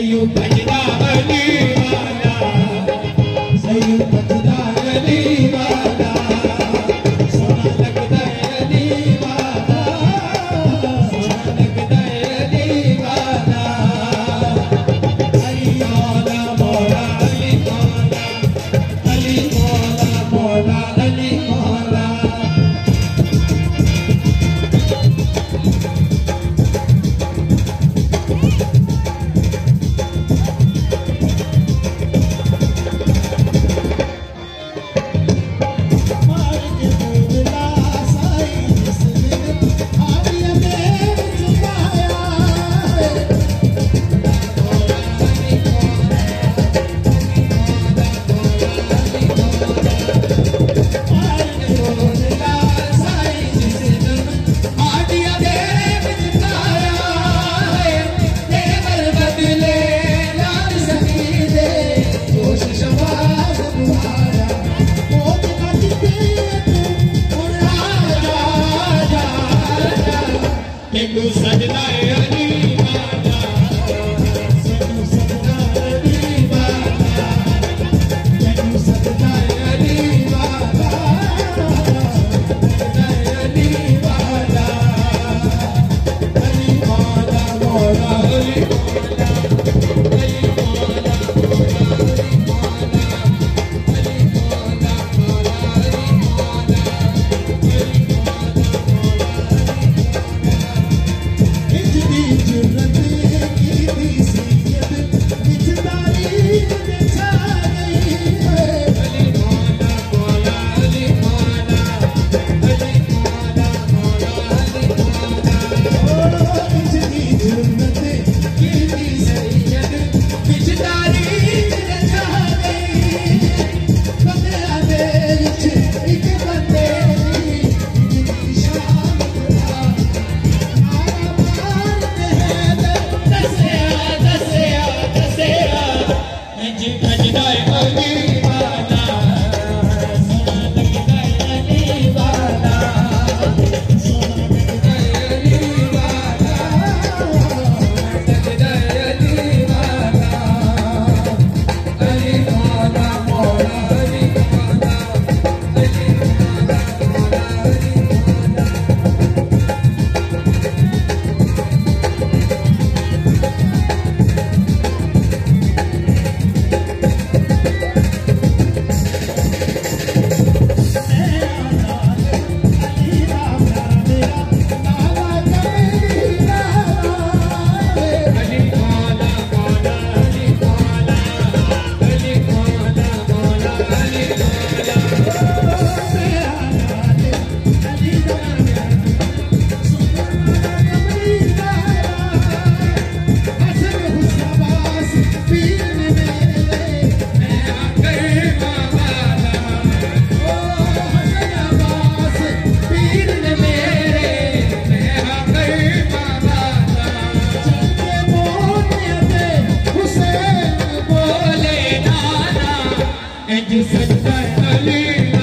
Sayyid Bajda Ali Wala Sayyid Bajda Ali Wala You said a time to.